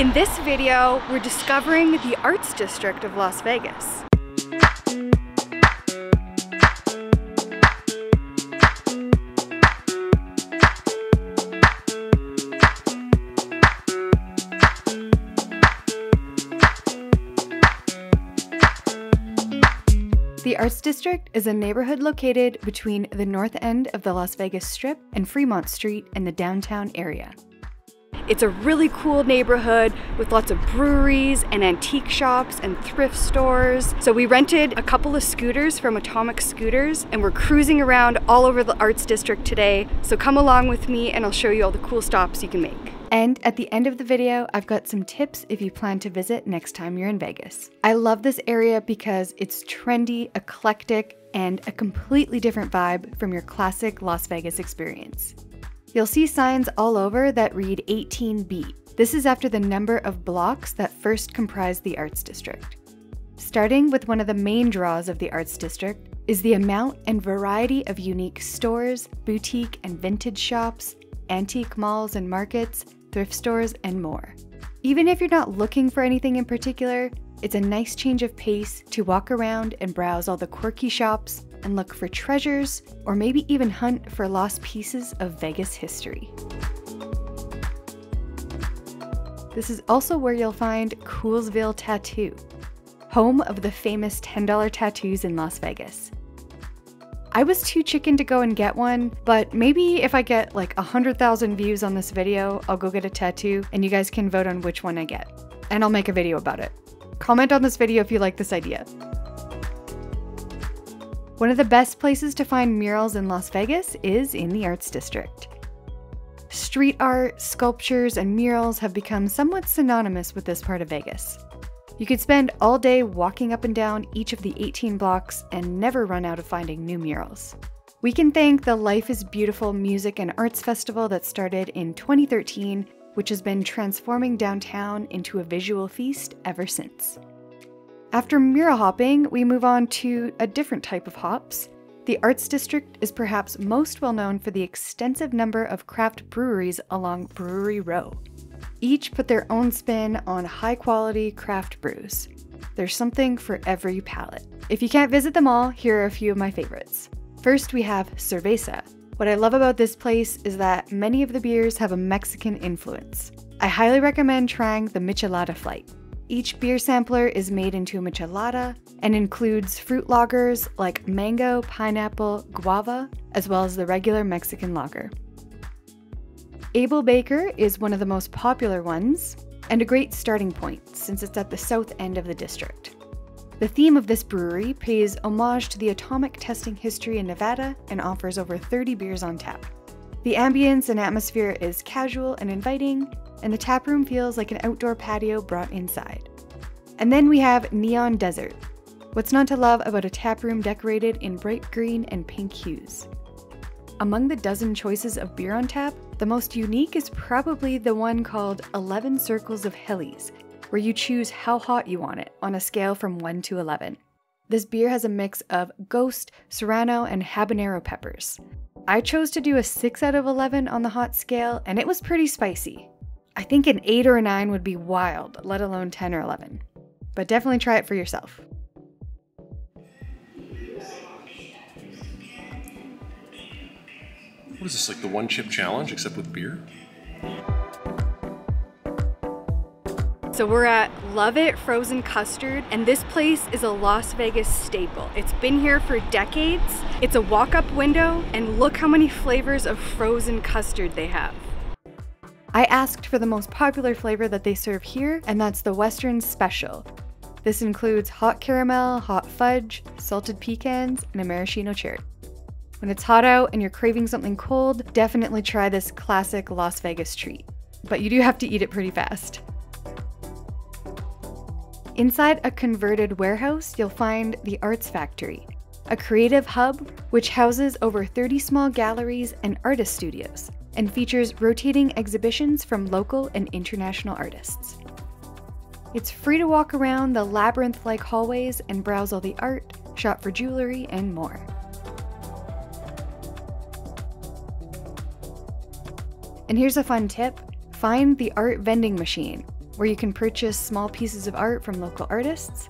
In this video, we're discovering the Arts District of Las Vegas. The Arts District is a neighborhood located between the north end of the Las Vegas Strip and Fremont Street in the downtown area. It's a really cool neighborhood with lots of breweries and antique shops and thrift stores. So we rented a couple of scooters from Atomic Scooters and we're cruising around all over the Arts District today. So come along with me and I'll show you all the cool stops you can make. And at the end of the video, I've got some tips if you plan to visit next time you're in Vegas. I love this area because it's trendy, eclectic, and a completely different vibe from your classic Las Vegas experience. You'll see signs all over that read 18B. This is after the number of blocks that first comprised the Arts District. Starting with one of the main draws of the Arts District is the amount and variety of unique stores, boutique and vintage shops, antique malls and markets, thrift stores, and more. Even if you're not looking for anything in particular, it's a nice change of pace to walk around and browse all the quirky shops and look for treasures, or maybe even hunt for lost pieces of Vegas history. This is also where you'll find Coolsville Tattoo, home of the famous $10 tattoos in Las Vegas. I was too chicken to go and get one, but maybe if I get like 100,000 views on this video, I'll go get a tattoo and you guys can vote on which one I get. And I'll make a video about it. Comment on this video if you like this idea. One of the best places to find murals in Las Vegas is in the Arts District. Street art, sculptures, and murals have become somewhat synonymous with this part of Vegas. You could spend all day walking up and down each of the 18 blocks and never run out of finding new murals. We can thank the Life is Beautiful Music and Arts Festival that started in 2013, which has been transforming downtown into a visual feast ever since. After mural hopping, we move on to a different type of hops. The Arts District is perhaps most well known for the extensive number of craft breweries along Brewery Row. Each put their own spin on high quality craft brews. There's something for every palate. If you can't visit them all, here are a few of my favorites. First, we have Cerveza. What I love about this place is that many of the beers have a Mexican influence. I highly recommend trying the Michelada Flight. Each beer sampler is made into a michelada and includes fruit lagers like mango, pineapple, guava, as well as the regular Mexican lager. Able Baker is one of the most popular ones, and a great starting point since it's at the south end of the district. The theme of this brewery pays homage to the atomic testing history in Nevada and offers over 30 beers on tap. The ambience and atmosphere is casual and inviting, and the tap room feels like an outdoor patio brought inside. And then we have Neon Desert. What's not to love about a tap room decorated in bright green and pink hues? Among the dozen choices of beer on tap, the most unique is probably the one called 11 Circles of Hellies, where you choose how hot you want it on a scale from 1 to 11. This beer has a mix of ghost, serrano, and habanero peppers. I chose to do a 6 out of 11 on the hot scale, and it was pretty spicy. I think an 8 or a 9 would be wild, let alone 10 or 11. But definitely try it for yourself. What is this, like the one chip challenge except with beer? So we're at Luv-It Frozen Custard, and this place is a Las Vegas staple. It's been here for decades. It's a walk-up window, and look how many flavors of frozen custard they have. I asked for the most popular flavor that they serve here, and that's the Western Special. This includes hot caramel, hot fudge, salted pecans, and a maraschino cherry. When it's hot out and you're craving something cold, definitely try this classic Las Vegas treat. But you do have to eat it pretty fast. Inside a converted warehouse, you'll find the Arts Factory, a creative hub which houses over 30 small galleries and artist studios, and features rotating exhibitions from local and international artists. It's free to walk around the labyrinth like hallways and browse all the art, shop for jewelry, and more. And here's a fun tip find the art vending machine, where you can purchase small pieces of art from local artists.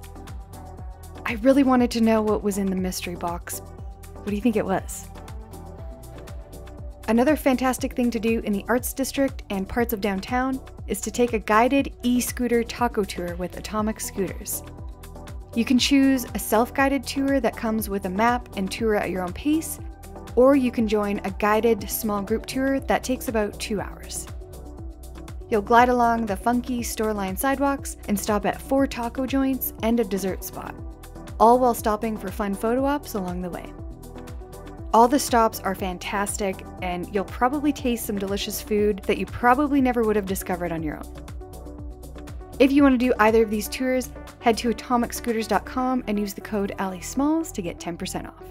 I really wanted to know what was in the mystery box. What do you think it was? Another fantastic thing to do in the Arts District and parts of downtown is to take a guided e scooter taco tour with Atomic Scooters. You can choose a self guided tour that comes with a map and tour at your own pace, or you can join a guided small group tour that takes about two hours. You'll glide along the funky store lined sidewalks and stop at four taco joints and a dessert spot, all while stopping for fun photo ops along the way. All the stops are fantastic, and you'll probably taste some delicious food that you probably never would have discovered on your own. If you want to do either of these tours, head to atomicscooters.com and use the code AlySmalls to get 10% off.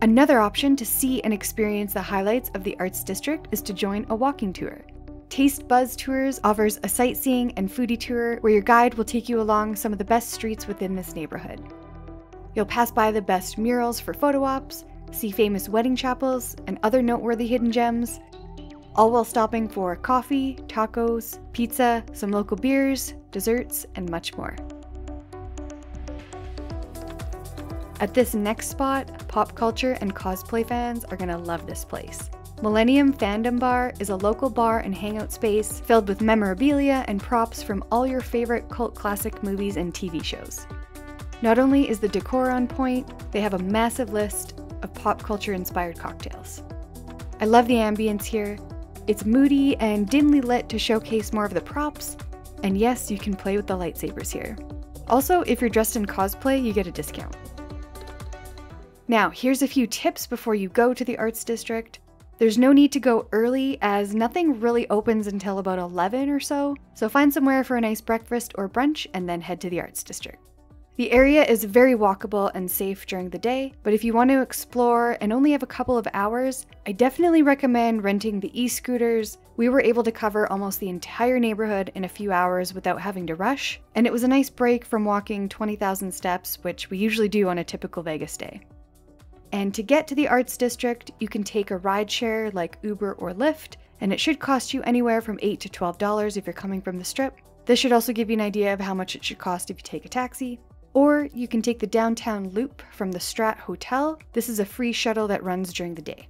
Another option to see and experience the highlights of the Arts District is to join a walking tour. Taste Buzz Tours offers a sightseeing and foodie tour where your guide will take you along some of the best streets within this neighborhood. You'll pass by the best murals for photo ops, see famous wedding chapels, and other noteworthy hidden gems, all while stopping for coffee, tacos, pizza, some local beers, desserts, and much more. At this next spot, pop culture and cosplay fans are gonna love this place. Millennium Fandom Bar is a local bar and hangout space filled with memorabilia and props from all your favorite cult classic movies and TV shows. Not only is the decor on point, they have a massive list of pop culture inspired cocktails. I love the ambience here. It's moody and dimly lit to showcase more of the props, and yes, you can play with the lightsabers here. Also, if you're dressed in cosplay, you get a discount. Now, here's a few tips before you go to the Arts District. There's no need to go early as nothing really opens until about 11 or so, so find somewhere for a nice breakfast or brunch and then head to the Arts District. The area is very walkable and safe during the day, but if you want to explore and only have a couple of hours, I definitely recommend renting the e scooters. We were able to cover almost the entire neighborhood in a few hours without having to rush, and it was a nice break from walking 20,000 steps, which we usually do on a typical Vegas day. And to get to the Arts District, you can take a rideshare like Uber or Lyft, and it should cost you anywhere from 8 to $12 if you're coming from the strip. This should also give you an idea of how much it should cost if you take a taxi. Or you can take the downtown loop from the Strat Hotel. This is a free shuttle that runs during the day.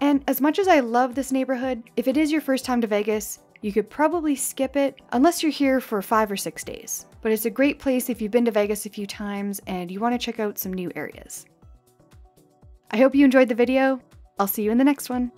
And as much as I love this neighborhood, if it is your first time to Vegas, you could probably skip it unless you're here for five or six days. But it's a great place if you've been to Vegas a few times and you want to check out some new areas. I hope you enjoyed the video. I'll see you in the next one.